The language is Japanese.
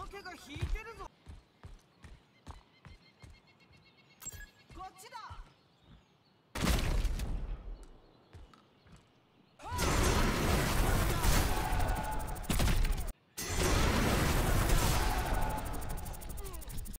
のが引いてるぞ。こっちだ。